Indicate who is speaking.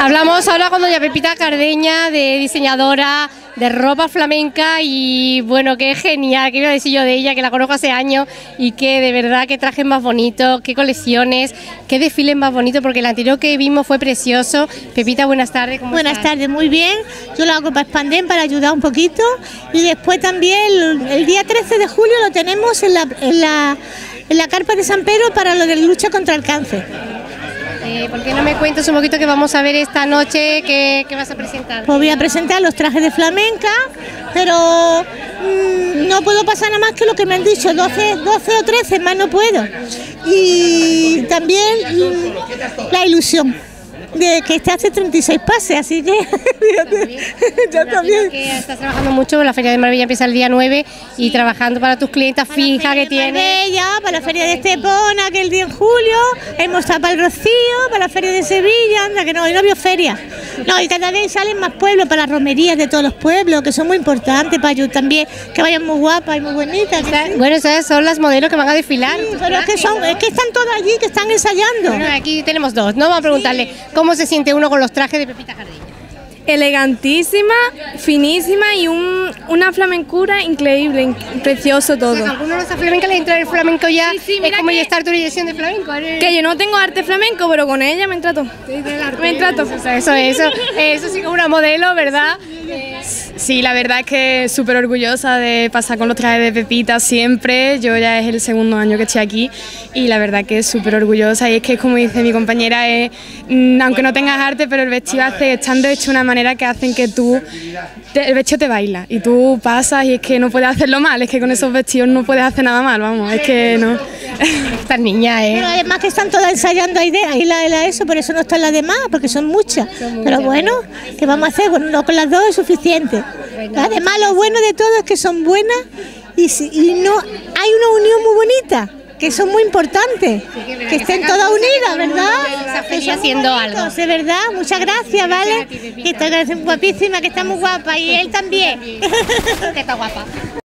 Speaker 1: Hablamos ahora con doña Pepita Cardeña, de diseñadora de ropa flamenca y bueno, qué genial, qué iba a decir yo de ella, que la conozco hace años y que de verdad qué trajes más bonitos, qué colecciones, qué desfiles más bonitos, porque el anterior que vimos fue precioso. Pepita, buenas tardes. ¿cómo
Speaker 2: Buenas
Speaker 1: estás?
Speaker 2: tardes, muy bien. Yo lo hago para Expandem para ayudar un poquito y después también el, el día 13 de julio lo tenemos en la, en la, en la carpa de San Pedro para lo de lucha contra el cáncer.
Speaker 1: Eh, ¿Por qué no me cuentas un poquito que vamos a ver esta noche? ¿Qué, qué vas a presentar?
Speaker 2: Pues voy a presentar los trajes de flamenca, pero mm, no puedo pasar nada más que lo que me han dicho, 12, 12 o 13, más no puedo. Y también mm, la ilusión de que este hace 36 pases, así que fíjate, ya también.
Speaker 1: Que estás trabajando mucho, la Feria de Marbella empieza el día 9 y trabajando para tus clientas fijas que tienes.
Speaker 2: Marbella, para la feria de Estepona, que el día en julio, hemos estado para el Rocío, para la feria de Sevilla, anda que no, y no vio feria. No, y cada vez salen más pueblos para las romerías de todos los pueblos, que son muy importantes para yo también, que vayan muy guapas y muy bonitas. sí.
Speaker 1: Bueno, esas son las modelos que van a desfilar.
Speaker 2: Pero es que, son, es que están todas allí, que están ensayando.
Speaker 1: Bueno, aquí tenemos dos, ¿no? Vamos a preguntarle cómo se siente uno con los trajes de Pepita Cardeña.
Speaker 3: Elegantísima, finísima y un- una flamencura increíble, inc- precioso todo.
Speaker 1: ¿Alguno de los flamencos le entra el flamenco ya?
Speaker 3: Sí, sí,
Speaker 1: es como
Speaker 3: que-
Speaker 1: ya estar tu dirección de flamenco. eres-
Speaker 3: Que yo no tengo arte flamenco, pero con ella me trato. Me trato.
Speaker 1: Eso, eso, eso, eso sí que es una modelo, ¿verdad?
Speaker 4: Sí, la verdad es que súper orgullosa de pasar con los trajes de Pepita siempre. Yo ya es el segundo año que estoy aquí y la verdad que es súper orgullosa. Y es que, como dice mi compañera, es, mm, aunque no tengas arte, pero el vestido hace, estando hecho de una manera que hacen que tú, el vestido te baila y tú pasas y es que no puedes hacerlo mal. Es que con esos vestidos no puedes hacer nada mal, vamos, es que no.
Speaker 1: Estas niñas, ¿eh?
Speaker 2: Pero además que están todas ensayando ahí, de, ahí la, la eso, por eso no están las demás, porque son muchas. Pero bueno, ¿qué vamos a hacer? Bueno, no, con las dos es suficiente. Además, lo bueno de todo es que son buenas y, no hay una unión muy bonita, que son muy importantes, que estén todas unidas, ¿verdad? Que
Speaker 1: haciendo algo.
Speaker 2: De verdad, muchas gracias, ¿vale? Que está guapísima, que está muy guapa y él también.
Speaker 1: Que está guapa.